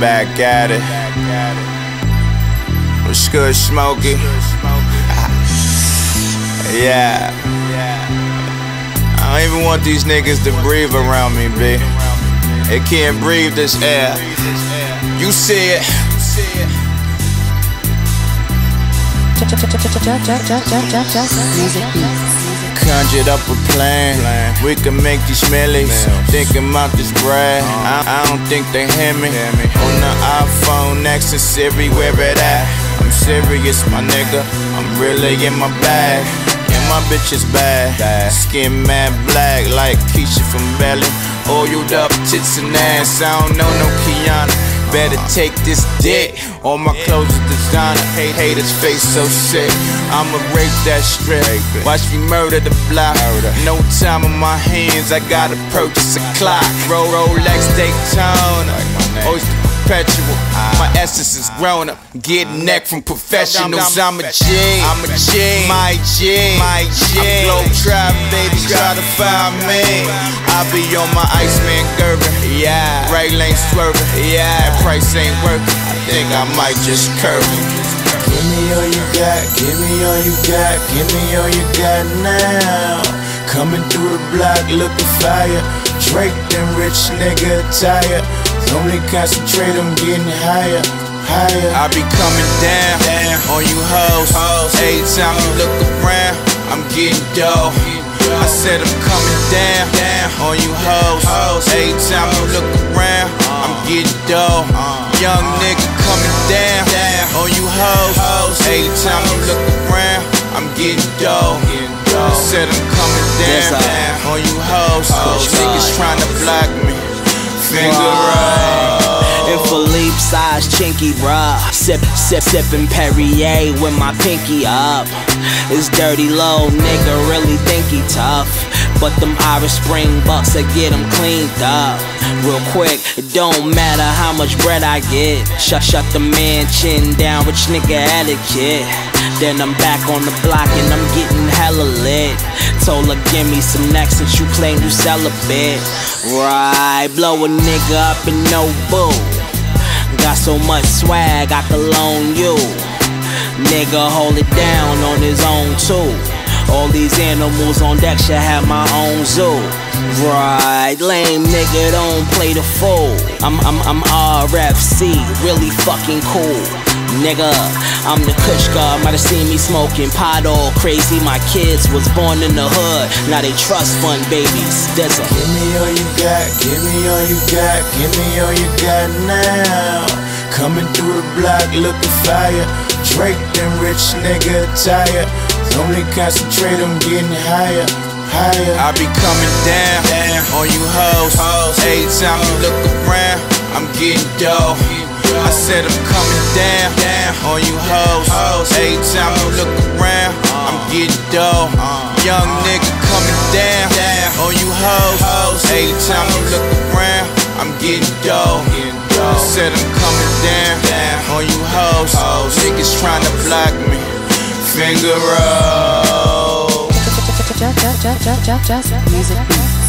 back at it. What's good, Smokey? yeah. I don't even want these niggas to breathe around me, B. They can't breathe this air. You see it. Conjured up a plan. We can make these millies. Thinking about this bread. I, I don't think they hear me. On the iPhone, next to Siri, where it at? I'm serious, my nigga. I'm really in my bag. And my bitch is bad. Skin mad black like Keisha from Belly. Oiled up tits and ass. I don't know no Kiana. Better take this dick. All my clothes is designer. Hate haters face so sick. I'ma rape that strip. Watch me murder the block. No time on my hands. I gotta purchase a clock. Roll Rolex Daytona. Always perpetual. Essence is grown up. Get uh-huh. neck from professionals. I'm a G. I'm a G. My G. My G. I'm globe trap, baby. Try to find me. I be on my Iceman Gervin. Yeah. Right lane swerving. Yeah. That price ain't worth it. I think I might just curve it. Give me all you got, give me all you got, give me all you got now. Coming through the block looking fire. Drake them rich nigga attire. Only concentrate on getting higher, higher. I be coming down, on you hoes. Every time you look around, I'm getting dough. I said I'm coming down, on you hoes. Every time you look around, I'm getting dough. Young nigga coming down, on you hoes. Every time you look around, I'm getting dough. I said I'm coming down, on you hoes. Niggas trying to block me. Finger up. Chinky, bruh. Sip, sip, sippin' Perrier with my pinky up. It's dirty low, nigga really think he tough. But them Irish Spring bucks that get him cleaned up. Real quick, it don't matter how much bread I get. Shut, shut the man chin down, rich nigga etiquette. Then I'm back on the block and I'm getting hella lit. Told her, give me some next since you claim you celibate. Right, blow a nigga up in no boo. Got so much swag, I could loan you. Nigga, hold it down on his own too. All these animals on deck should have my own zoo. Right, lame nigga, don't play the fool. I'm I'm I'm RFC, really fucking cool. Nigga, I'm the Kush God, might have seen me smoking pot all crazy. My kids was born in the hood, now they trust fund babies. There's a Give me all you got, give me all you got, give me all you got now. Coming through the block looking fire. Drake them rich nigga attire. Only concentrate on getting higher, higher. I be coming down, on you hoes. Every time you look around, I'm getting dough. I said I'm coming down, down on you hoes. Every time you look around, I'm getting dough. Young nigga coming down, on you hoes. Every time you look around, I'm getting dough. I said I'm coming down, on you hoes. Niggas trying to block me. Finger roll. Just, just, just, just, just, just music beats.